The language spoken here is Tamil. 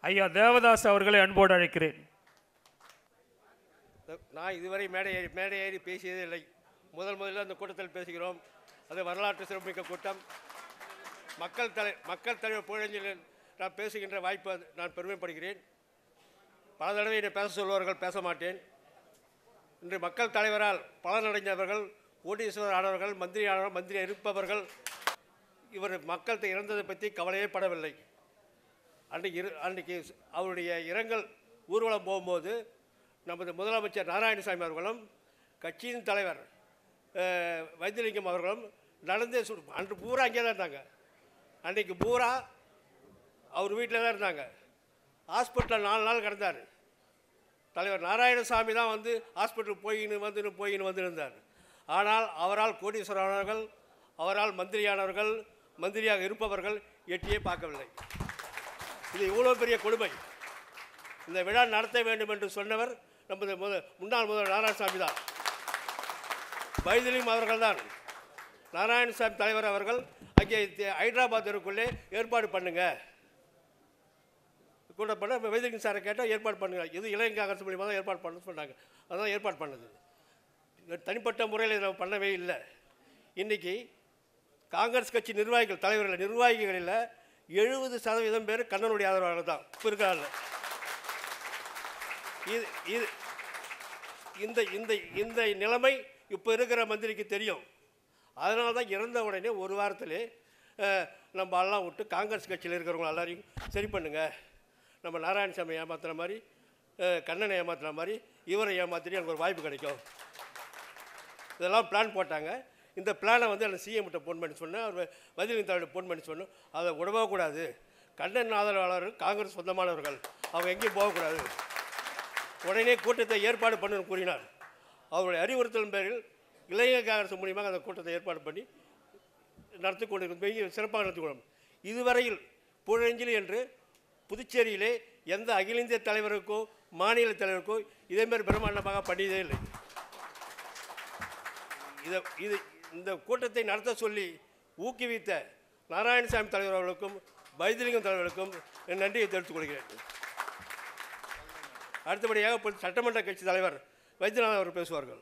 ஐயா தேவதாஸ் அவர்களை அன்போடு அழைக்கிறேன். நான் இதுவரை மேடை ஏறி மேடை ஏறி பேசியதே இல்லை. முதல் முதல்ல அந்த கூட்டத்தில் பேசுகிறோம். அது வரலாற்று சிறப்புமிக்க கூட்டம். மக்கள் தலை மக்கள் தலைவர் புகழஞ்சலில் நான் பேசுகின்ற வாய்ப்பு அது- நான் பெருமைப்படுகிறேன். பல தடவை என்னை பேச சொல்வார்கள் பேச மாட்டேன். இன்று மக்கள் தலைவரால் பலனடைந்தவர்கள் கோடீஸ்வரர் ஆனவர்கள் மந்திரி ஆனவர்கள் மந்திரி இருப்பவர்கள் இவர் மக்கள் இறந்ததை பற்றி கவலையே படவில்லை. அன்றைக்கு இரு அன்றைக்கு அவருடைய இரங்கல் ஊர்வலம் போகும்போது நமது முதலமைச்சர் நாராயணசாமி அவர்களும் கட்சியின் தலைவர் வைத்தியலிங்கம் அவர்களும் நடந்தே சு அன்று பூரா அங்கே தான் இருந்தாங்க. அன்றைக்கு பூரா அவர் வீட்டில் தான் இருந்தாங்க. ஹாஸ்பிட்டலில் நாலு நாள் கிடந்தார். தலைவர் நாராயணசாமி தான் வந்து ஹாஸ்பிட்டல் போயின்னு வந்துன்னு போயின்னு வந்து இருந்தார் ஆனால் அவரால் கோடீஸ்வரர்கள் அவரால் மந்திரியானவர்கள் மந்திரியாக இருப்பவர்கள் எட்டியே பார்க்கவில்லை. இது இவ்வளோ பெரிய கொடுமை. இந்த விழா நடத்த வேண்டும் என்று சொன்னவர் நமது முத முன்னாள் முதல்வர் நாராயணசாமி தான். வைத்திலிங்கம் அவர்கள் தான் நாராயணசாமி தலைவர் அவர்கள் அங்கே ஹைதராபாத்திற்குள்ளே ஏற்பாடு பண்ணுங்க. கூட பண்ண வைத்திலிங்கம் சாரை கேட்டால் ஏற்பாடு பண்ணுங்க. இது இளைஞர் காங்கிரஸ் மூலியமாக தான் ஏற்பாடு பண்ண சொன்னாங்க. அதான் ஏற்பாடு பண்ணது. தனிப்பட்ட முறையில் இதை பண்ணவே இல்லை. இன்றைக்கி காங்கிரஸ் கட்சி நிர்வாகிகள் தலைவர்கள் நிர்வாகிகளில் எழுபது சதவீதம் பேர் கண்ணனுடைய ஆதரவாளர் தான் இப்போ இருக்கிறாங்க இது இது இந்த இந்த இந்த நிலைமை இப்போ இருக்கிற மந்திரிக்கு தெரியும். அதனால தான் இறந்த உடனே ஒரு வாரத்திலே நம்ம எல்லாம் விட்டு காங்கிரஸ் கட்சியில் இருக்கிறவங்க எல்லாரையும் சரி பண்ணுங்கள் நம்ம நாராயணசாமி ஏமாத்துற மாதிரி கண்ணனை ஏமாத்துற மாதிரி இவரை ஏமாத்திட்டு எனக்கு ஒரு வாய்ப்பு கிடைக்கும். இதெல்லாம் பிளான் போட்டாங்க. இந்த பிளானை வந்து அந்த சிஎம்கிட்ட ஃபோன் பண்ணி சொன்னேன். அவர் வதிலின் தலைவர் ஃபோன் பண்ணி சொன்னோம் அதை உடவக்கூடாது கண்ணன் ஆதரவாளர்கள் காங்கிரஸ் சொந்தமானவர்கள். அவங்க எங்கேயும் போகக்கூடாது. உடனே கூட்டத்தை ஏற்பாடு பண்ணணும்னு கூறினார். அவருடைய அறிவுறுத்தலின் பேரில் இளைஞர் காங்கிரஸ் மூலியமாக அந்த கூட்டத்தை ஏற்பாடு பண்ணி நடத்தி கொண்டிருக்கும் சிறப்பாக நடத்தி கொள்ளும். இதுவரையில் புழஞ்சலி என்று புதுச்சேரியிலே எந்த அகில இந்திய தலைவருக்கோ மாநில தலைவருக்கோ இதேமாரி பிரம்மாண்டமாக பண்ணியதே இல்லை. இதை இது இந்த கூட்டத்தை நடத்த சொல்லி ஊக்குவித்த நாராயணசாமி தலைவர் அவர்களுக்கும் வைத்திலிங்கம் தலைவர்களுக்கும் என் நன்றியை தெரிவித்துக் கொள்கிறேன். அடுத்தபடியாக சட்டமன்ற கட்சி தலைவர் வைத்தியநாதன் அவர் பேசுவார்கள்.